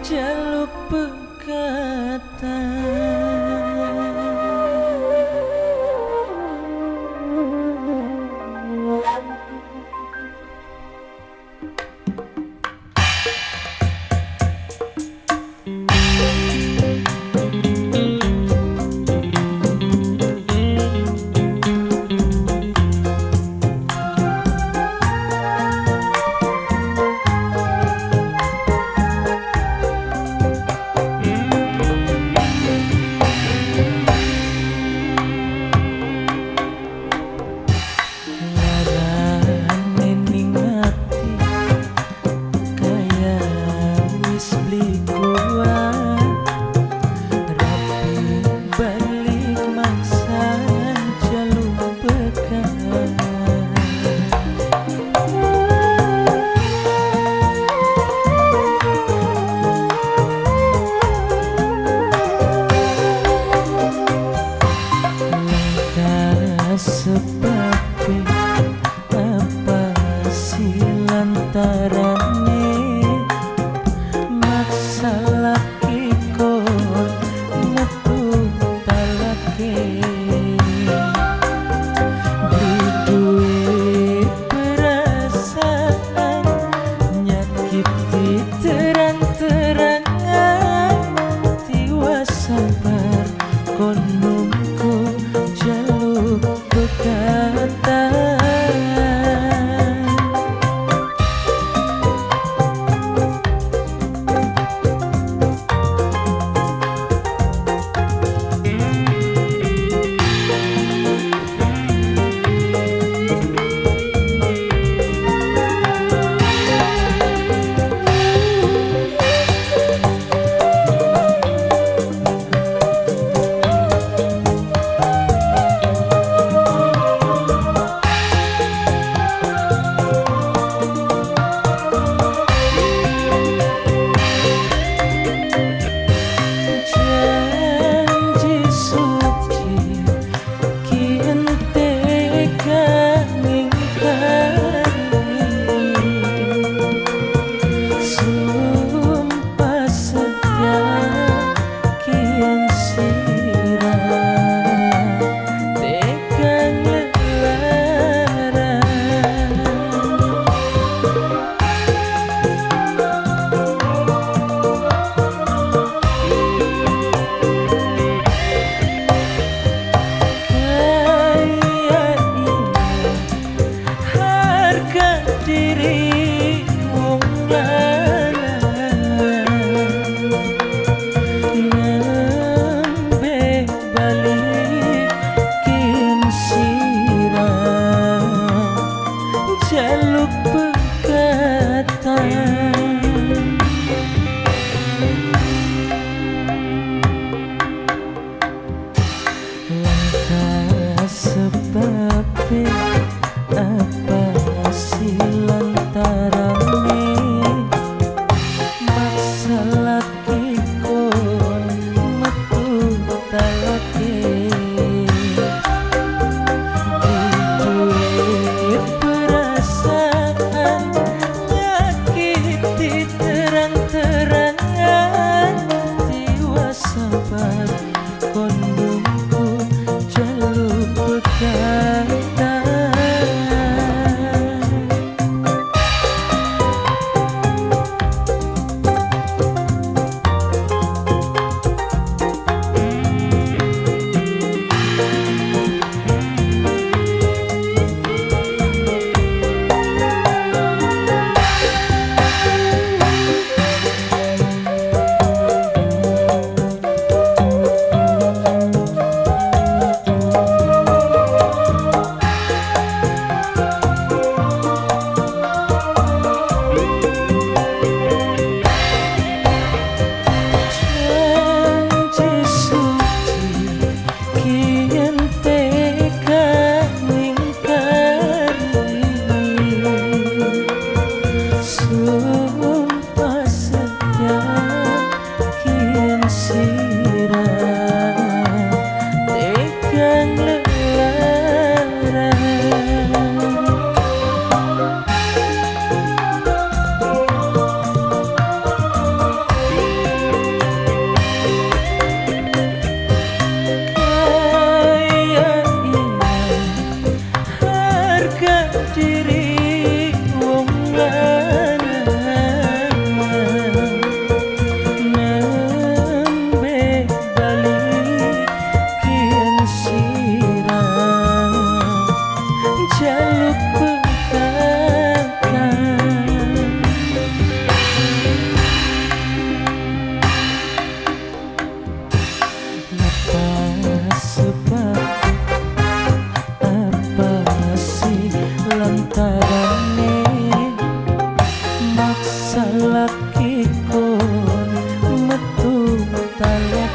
Jaluk pekatan. tarane maksa laki kon metu talake Berdui perasaan nyakiti terang-terangan tiwa sabar konumku jaluk bekan can see.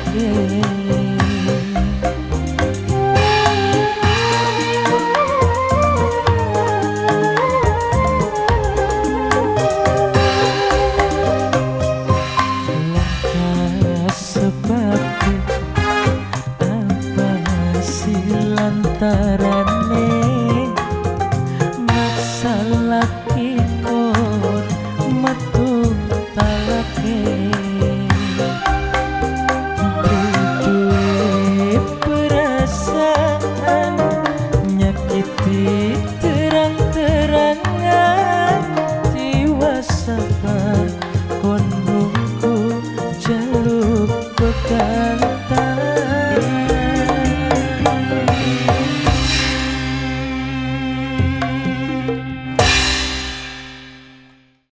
Yeah.